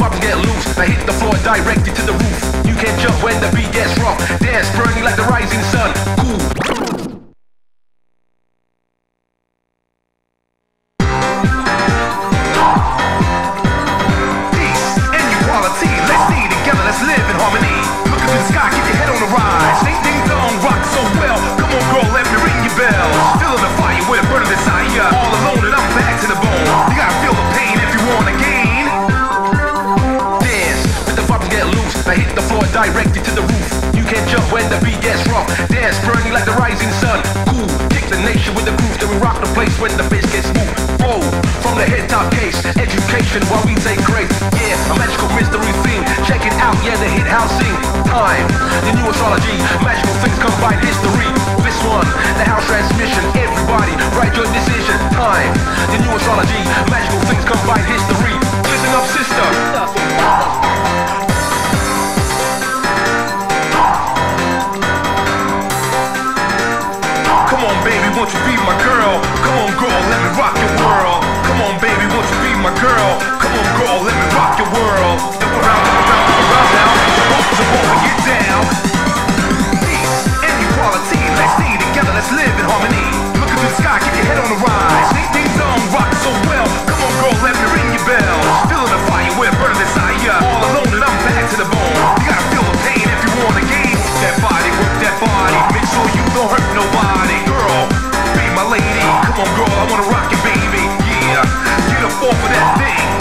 vibes get loose. I hit the floor directly to the roof. You can't jump when the beat gets rough. Dance burning like the rising sun. Cool. Peace and equality. Let's stay together. Let's live in harmony. Look to the sky, keep your head on the rise. Ding ding dong, rock so well. Come on, girl, let me ring your bell. Directed to the roof. You can't jump when the beat gets rough. Dance burning like the rising sun. Cool, kick the nation with the groove. Then we rock the place when the bass gets smooth. Whoa, from the head top case, education while we take great. Yeah, a magical mystery theme. Check it out, yeah, the hit housing. Time, the new astrology. Magical won't you be my girl? Come on, girl, let me rock your world. Come on, baby, won't you be my girl? Come on, girl, let me rock your world. Look around, look around, look around now. Supposed to get down. Peace and equality, let's stay together, let's live. the fall for that thing.